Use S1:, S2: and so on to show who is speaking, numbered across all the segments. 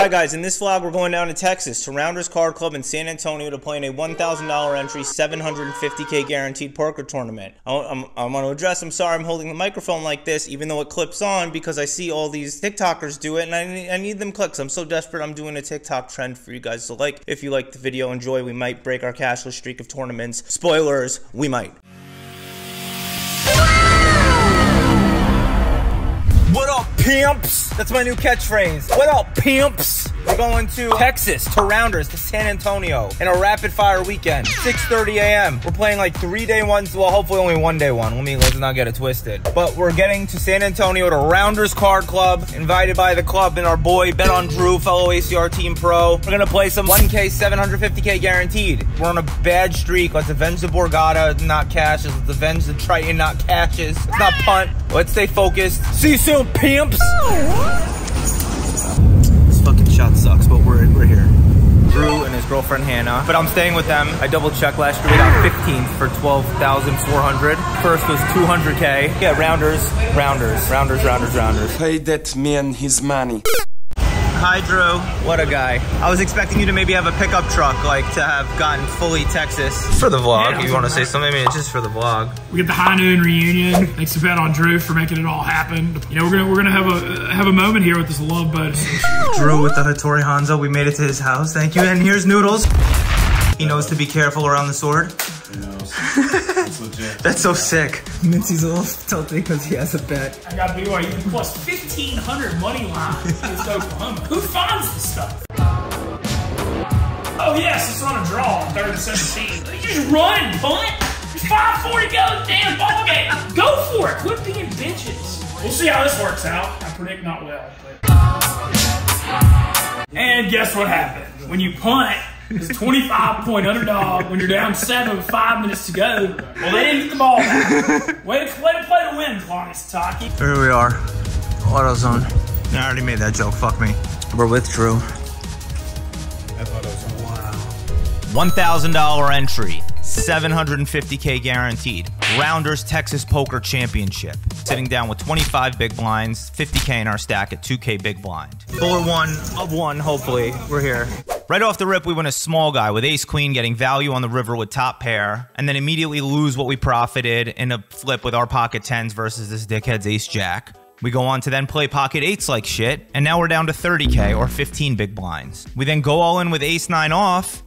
S1: Hi guys, in this vlog we're going down to Texas to Rounders Card Club in San Antonio to play in a $1,000 entry 750k guaranteed poker tournament. I'm, I want to address, I'm sorry I'm holding the microphone like this even though it clips on because I see all these TikTokers do it and I need, I need them clicks. I'm so desperate I'm doing a TikTok trend for you guys to like. If you like the video, enjoy. We might break our cashless streak of tournaments. Spoilers, we might. Pimps? That's my new catchphrase. What up, pimps? We're going to Texas, to Rounders, to San Antonio in a rapid fire weekend. 6.30 a.m. We're playing like three day ones, well, hopefully only one day one. Let me, let's not get it twisted. But we're getting to San Antonio to Rounders Card Club, invited by the club and our boy, Bet on Drew, fellow ACR Team Pro. We're gonna play some 1K, 750K guaranteed. We're on a bad streak. Let's avenge the Borgata, not cashes. Let's avenge the Triton, not cashes. Let's not punt. Let's stay focused. See you soon, This fucking shot sucks, but we're, we're here. Drew and his girlfriend Hannah, but I'm staying with them. I double checked last year, we got 15th for 12,400. First was 200K. Yeah, rounders, rounders, rounders, rounders, rounders.
S2: Pay that man his money.
S1: Hi, Drew. What a guy. I was expecting you to maybe have a pickup truck, like to have gotten fully Texas. For the vlog,
S3: Yeah,
S1: you want to say something? I mean, it's just for the vlog.
S3: We get the high noon reunion. Thanks to Bet on Drew for making it all happen. You know, we're gonna we're gonna have a have a moment here with this love boat.
S1: Drew with the Hattori Hanzo. We made it to his house. Thank you. And here's Noodles. He knows to be careful around the sword. That's so sick. Mincy's a little tilted because he has a bet.
S3: I got BYU plus fifteen hundred money line against Oklahoma. Who finds this stuff? Oh yes, it's on a draw, third and seventeen. You just run and punt. There's five forty go, damn ball game. Go for it. Quit being bitches. We'll see how this works out. I predict not well. But... And guess what happened? When you punt, it's a 25 point underdog when you're down seven with five minutes to go. Well, they didn't get the ball back. Way to, way to play to win, Claudius Taki.
S1: Here we are. AutoZone. I already made that joke. Fuck me. We're with Drew. Wow. $1,000 entry. 750k guaranteed. Rounders Texas Poker Championship. Sitting down with 25 big blinds, 50k in our stack at 2k big blind. Fuller one of one, hopefully. We're here. Right off the rip, we win a small guy with ace queen getting value on the river with top pair, and then immediately lose what we profited in a flip with our pocket tens versus this dickhead's ace jack. We go on to then play pocket eights like shit, and now we're down to 30k or 15 big blinds. We then go all in with ace nine off,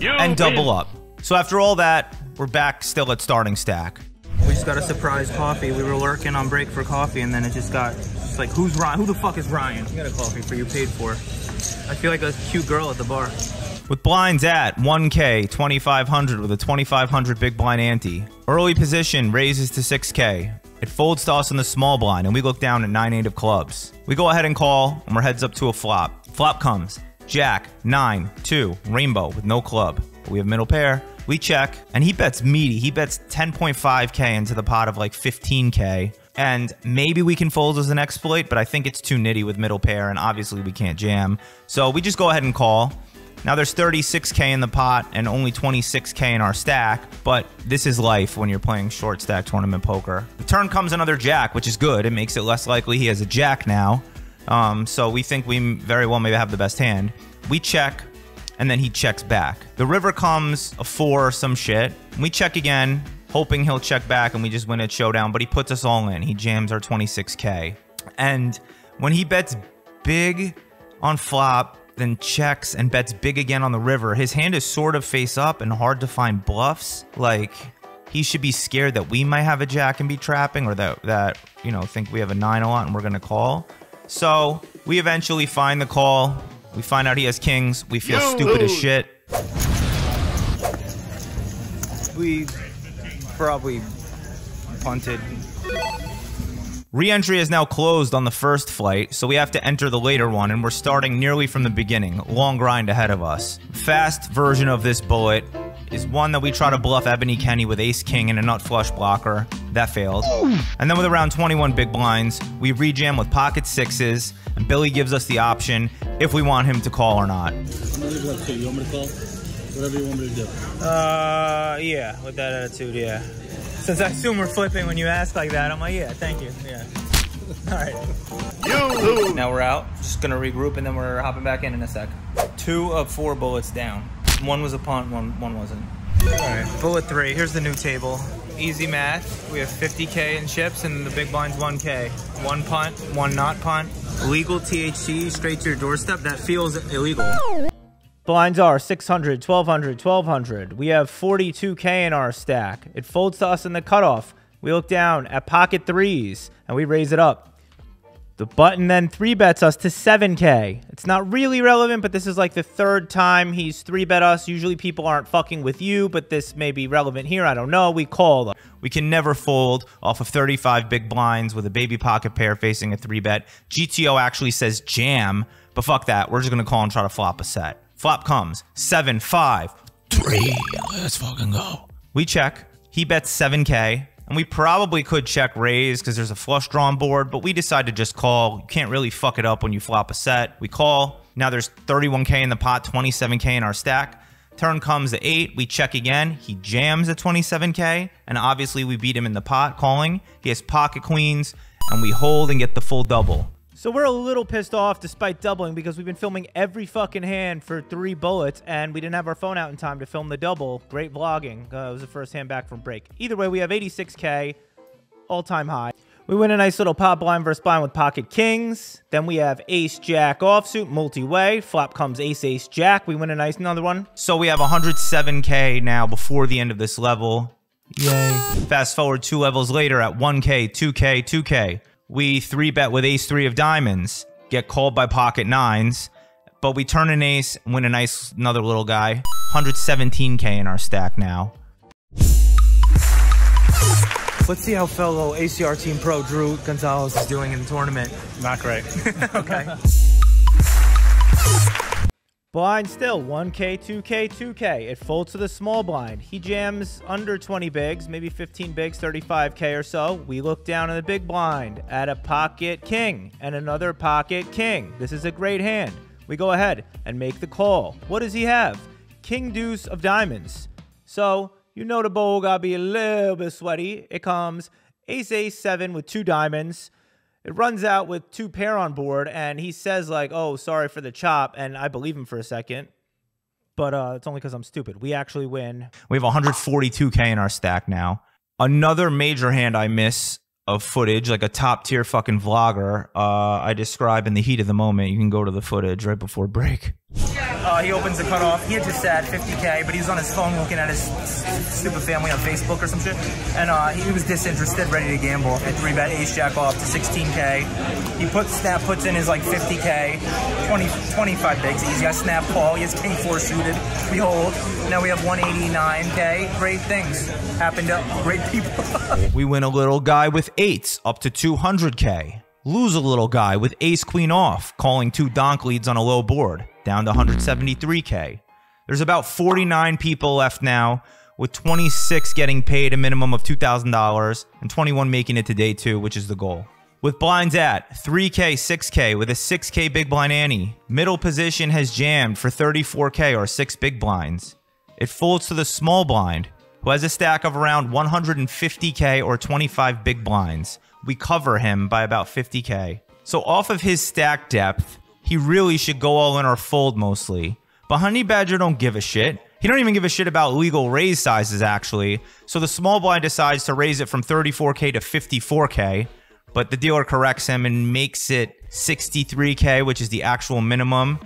S1: and double up. So after all that, we're back still at starting stack. We just got a surprise coffee. We were lurking on break for coffee, and then it just got just like, who's Ryan? Who the fuck is Ryan? You got a coffee for you paid for. I feel like a cute girl at the bar. With blinds at 1K, 2500 with a 2500 big blind ante. Early position raises to 6K. It folds to us in the small blind, and we look down at 9 8 of clubs. We go ahead and call, and we're heads up to a flop. Flop comes. Jack, 9, 2, rainbow with no club. We have middle pair. We check, and he bets meaty. He bets 10.5k into the pot of like 15k. And maybe we can fold as an exploit, but I think it's too nitty with middle pair, and obviously we can't jam. So we just go ahead and call. Now there's 36k in the pot and only 26k in our stack, but this is life when you're playing short stack tournament poker. The turn comes another jack, which is good. It makes it less likely he has a jack now. Um, so we think we very well maybe have the best hand. We check, and then he checks back. The river comes a four or some shit. We check again, hoping he'll check back and we just win at showdown, but he puts us all in. He jams our 26k. And when he bets big on flop, then checks and bets big again on the river, his hand is sort of face up and hard to find bluffs. Like he should be scared that we might have a jack and be trapping or that that, you know, think we have a nine a lot and we're gonna call. So we eventually find the call. We find out he has kings. We feel stupid as shit. We probably punted. Re-entry is now closed on the first flight, so we have to enter the later one, and we're starting nearly from the beginning. Long grind ahead of us. Fast version of this bullet is one that we try to bluff Ebony Kenny with Ace King and a nut flush blocker. That failed. And then with around 21 big blinds, we rejam with pocket sixes, and Billy gives us the option if we want him to call or not.
S4: I'm gonna leave it up to you. You want me to call? Whatever you want me to do.
S1: Uh, yeah, with that attitude, yeah. Since I assume we're flipping when you ask like that, I'm like, yeah, thank you, yeah. All right. Now we're out. Just gonna regroup and then we're hopping back in in a sec. Two of four bullets down. One was a punt, one one wasn't. All right, bullet three. Here's the new table. Easy math. We have 50k in chips and the big blind's 1k. One punt, one not punt. Legal THC straight to your doorstep. That feels illegal. Blinds are 600, 1200, 1200. We have 42k in our stack. It folds to us in the cutoff. We look down at pocket threes and we raise it up. The button then three bets us to 7k. It's not really relevant, but this is like the third time he's three bet us. Usually people aren't fucking with you, but this may be relevant here. I don't know. We call. We can never fold off of 35 big blinds with a baby pocket pair facing a three bet. GTO actually says jam, but fuck that. We're just going to call and try to flop a set. Flop comes. Seven, five, three. Let's fucking go. We check. He bets 7k. And we probably could check raise because there's a flush drawn board, but we decide to just call. You can't really fuck it up when you flop a set. We call. Now there's 31k in the pot, 27k in our stack. Turn comes to 8. We check again. He jams at 27k. And obviously we beat him in the pot calling. He has pocket queens. And we hold and get the full double. So we're a little pissed off despite doubling because we've been filming every fucking hand for three bullets and we didn't have our phone out in time to film the double. Great vlogging. Uh, it was the first hand back from break. Either way, we have 86k, all-time high. We win a nice little pop blind versus blind with pocket kings. Then we have ace jack offsuit multi-way. Flop comes ace ace jack. We win a nice another one. So we have 107k now before the end of this level. Yay. Fast forward two levels later at 1k, 2k, 2k. We three bet with ace three of diamonds, get called by pocket nines, but we turn an ace, and win a nice another little guy. 117k in our stack now. Let's see how fellow ACR team pro Drew Gonzalez is doing in the tournament.
S4: Not great.
S1: okay. Blind still, 1K, 2K, 2K. It folds to the small blind. He jams under 20 bigs, maybe 15 bigs, 35K or so. We look down in the big blind at a pocket king and another pocket king. This is a great hand. We go ahead and make the call. What does he have? King deuce of diamonds. So, you know the bowl gotta be a little bit sweaty. It comes ace ace seven with two diamonds it runs out with two pair on board, and he says like, "Oh, sorry for the chop," and I believe him for a second. But uh, it's only because I'm stupid. We actually win. We have 142k in our stack now. Another major hand I miss of footage, like a top tier fucking vlogger. Uh, I describe in the heat of the moment. You can go to the footage right before break. Uh, he opens the cutoff. He had just said 50k, but he was on his phone looking at his stupid family on Facebook or some shit. And uh, he was disinterested, ready to gamble. At three bet ace jack off to 16k. He puts snap puts in his like 50k, 20 25 bigs. He's got snap call. He has king four suited. Behold, now we have 189k. Great things happen to great people. we win a little guy with eights up to 200k. Lose a little guy with ace queen off, calling two donk leads on a low board down to 173K. There's about 49 people left now, with 26 getting paid a minimum of $2,000 and 21 making it to day two, which is the goal. With blinds at 3K, 6K with a 6K big blind ante, middle position has jammed for 34K or 6 big blinds. It folds to the small blind, who has a stack of around 150K or 25 big blinds. We cover him by about 50K. So off of his stack depth, he really should go all in or fold mostly. But Honey Badger don't give a shit. He don't even give a shit about legal raise sizes, actually. So the small blind decides to raise it from 34k to 54k, but the dealer corrects him and makes it 63k, which is the actual minimum.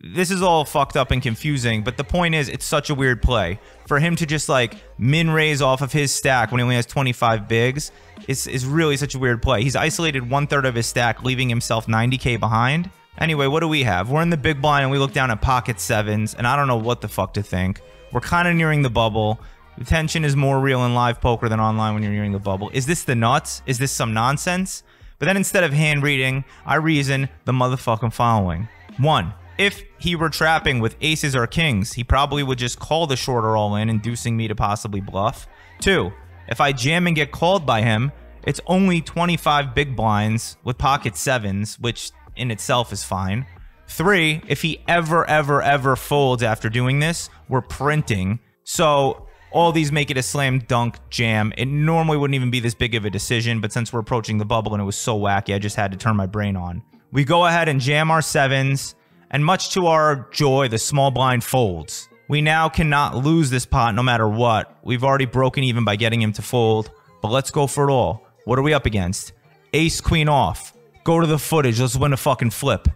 S1: This is all fucked up and confusing, but the point is, it's such a weird play. For him to just like min raise off of his stack when he only has 25 bigs is really such a weird play. He's isolated one third of his stack, leaving himself 90k behind. Anyway, what do we have? We're in the big blind and we look down at pocket sevens, and I don't know what the fuck to think. We're kind of nearing the bubble. The tension is more real in live poker than online when you're nearing the bubble. Is this the nuts? Is this some nonsense? But then instead of hand reading, I reason the motherfucking following. One, if he were trapping with aces or kings, he probably would just call the shorter all in, inducing me to possibly bluff. Two, if I jam and get called by him, it's only 25 big blinds with pocket sevens, which in itself is fine. Three, if he ever, ever, ever folds after doing this, we're printing. So all these make it a slam dunk jam. It normally wouldn't even be this big of a decision, but since we're approaching the bubble and it was so wacky, I just had to turn my brain on. We go ahead and jam our sevens, and much to our joy, the small blind folds. We now cannot lose this pot no matter what. We've already broken even by getting him to fold, but let's go for it all. What are we up against? Ace queen off. Go to the footage. Let's win a fucking flip.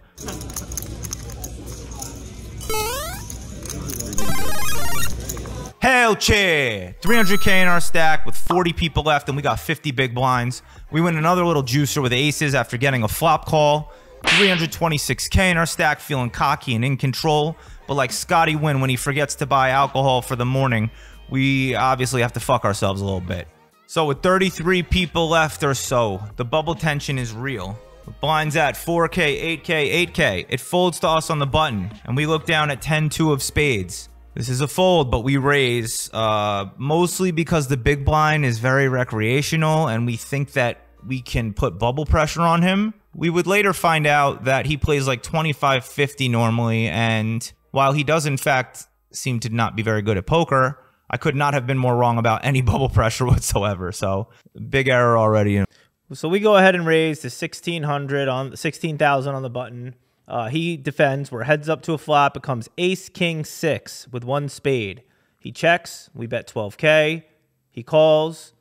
S1: Hell chair! 300k in our stack with 40 people left, and we got 50 big blinds. We win another little juicer with aces after getting a flop call. 326k in our stack, feeling cocky and in control. But like Scotty Nguyen when he forgets to buy alcohol for the morning, we obviously have to fuck ourselves a little bit. So with 33 people left or so, the bubble tension is real. Blinds at 4k, 8k, 8k. It folds to us on the button, and we look down at 10-2 of spades. This is a fold, but we raise, uh, mostly because the big blind is very recreational and we think that we can put bubble pressure on him. We would later find out that he plays like 25-50 normally, and while he does in fact seem to not be very good at poker, I could not have been more wrong about any bubble pressure whatsoever. So big error already. So we go ahead and raise to 1600 on 16,000 on the button. Uh, he defends. We're heads up to a flop. It comes ace, king, six with one spade. He checks. We bet 12K. He calls.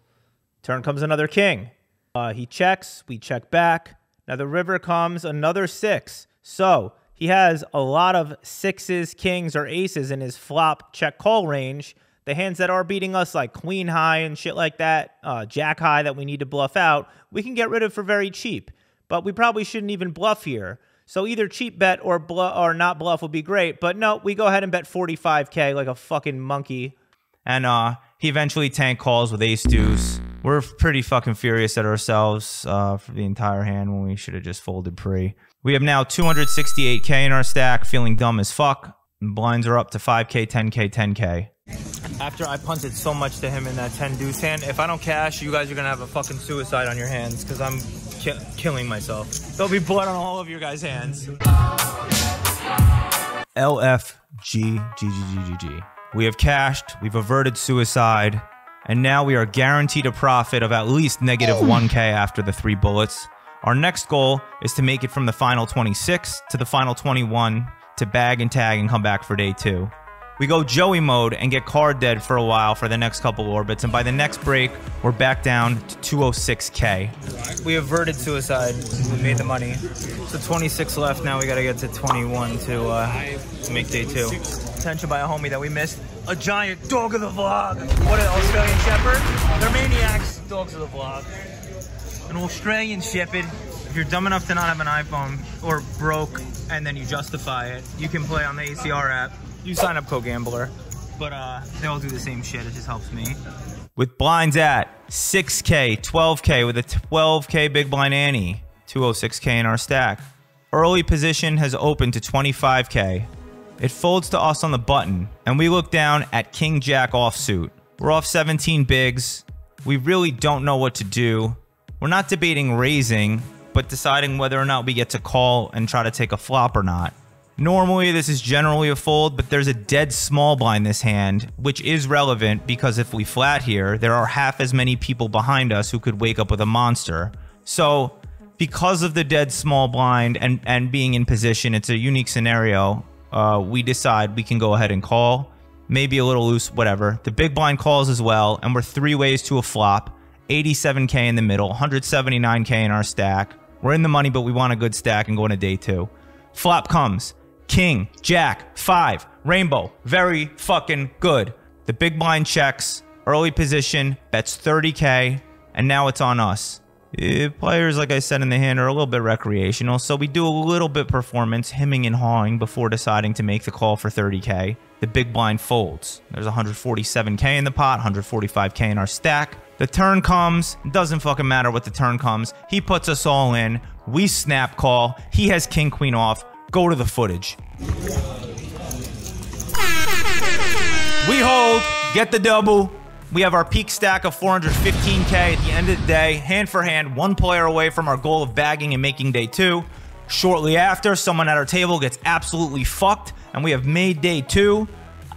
S1: Turn comes another king. Uh, he checks. We check back. Now the river comes another six. So he has a lot of sixes, kings, or aces in his flop check call range. The hands that are beating us, like queen high and shit like that, uh, jack high that we need to bluff out, we can get rid of for very cheap. But we probably shouldn't even bluff here. So either cheap bet or or not bluff would be great. But no, we go ahead and bet 45k like a fucking monkey. And uh he eventually tank calls with ace deuce. We're pretty fucking furious at ourselves uh, for the entire hand when we should have just folded pre. We have now 268k in our stack, feeling dumb as fuck. Blinds are up to 5k, 10k, 10k. After I punted so much to him in that 10 deuce hand, if I don't cash, you guys are gonna have a fucking suicide on your hands because I'm ki killing myself. There'll be blood on all of your guys' hands. LFGGGGG. We have cashed, we've averted suicide, and now we are guaranteed a profit of at least negative 1k after the three bullets. Our next goal is to make it from the final 26 to the final 21 to bag and tag and come back for day two. We go Joey mode and get card dead for a while for the next couple orbits, and by the next break, we're back down to 206k. We averted suicide. We made the money. So 26 left now. We got to get to 21 to, uh, make day two. Attention by a homie that we missed. A giant dog of the vlog. What an Australian Shepherd? They're maniacs. Dogs of the vlog. An Australian Shepherd. If you're dumb enough to not have an iPhone or broke and then you justify it, you can play on the ACR app. You sign up co-gambler, but uh, they all do the same shit. It just helps me. With blinds at 6K, 12K with a 12K big blind ante, 206K in our stack. Early position has opened to 25K. It folds to us on the button, and we look down at King Jack offsuit. We're off 17 bigs. We really don't know what to do. We're not debating raising, but deciding whether or not we get to call and try to take a flop or not. Normally, this is generally a fold, but there's a dead small blind this hand, which is relevant because if we flat here, there are half as many people behind us who could wake up with a monster. So, because of the dead small blind and, and being in position, it's a unique scenario. Uh, we decide we can go ahead and call. Maybe a little loose, whatever. The big blind calls as well, and we're three ways to a flop. 87k in the middle, 179k in our stack. We're in the money, but we want a good stack and go into day two. Flop comes. King, Jack, five, Rainbow, very fucking good. The big blind checks, early position, bets 30k, and now it's on us. Eh, players, like I said in the hand, are a little bit recreational, so we do a little bit performance, hemming and hawing before deciding to make the call for 30k. The big blind folds. There's 147k in the pot, 145k in our stack. The turn comes, doesn't fucking matter what the turn comes. He puts us all in. We snap call. He has king queen off. Go to the footage. We hold, get the double. We have our peak stack of 415k at the end of the day, hand for hand, one player away from our goal of bagging and making day two. Shortly after, someone at our table gets absolutely fucked, and we have made day two.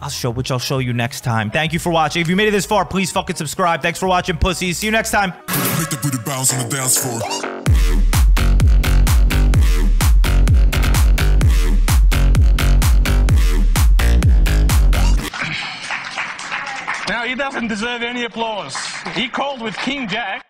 S1: I'll show, which I'll show you next time. Thank you for watching. If you made it this far, please fucking subscribe. Thanks for watching, pussies. See you next time.
S5: Now, he doesn't deserve any applause. He called with King Jack.